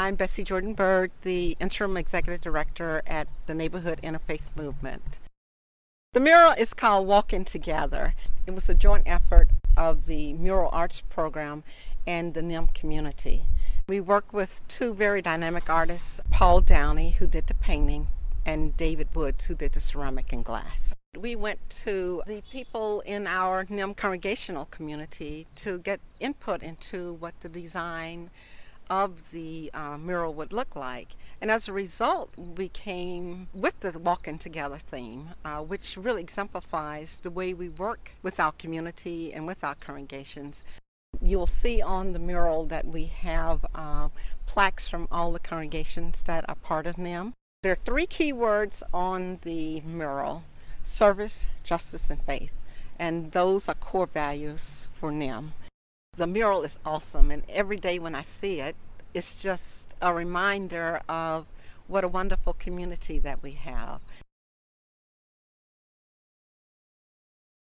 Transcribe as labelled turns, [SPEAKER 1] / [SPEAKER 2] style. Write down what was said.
[SPEAKER 1] I'm Bessie Jordan-Byrd, the interim executive director at the Neighborhood Interfaith Movement. The mural is called Walking Together. It was a joint effort of the Mural Arts Program and the NIM community. We work with two very dynamic artists, Paul Downie, who did the painting, and David Woods, who did the ceramic and glass. We went to the people in our NIM congregational community to get input into what the design of the uh, mural would look like. And as a result, we came with the Walking Together theme, uh, which really exemplifies the way we work with our community and with our congregations. You'll see on the mural that we have uh, plaques from all the congregations that are part of NIM. There are three key words on the mural service, justice, and faith. And those are core values for NIM. The mural is awesome, and every day when I see it, it's just a reminder of what a wonderful community that we have.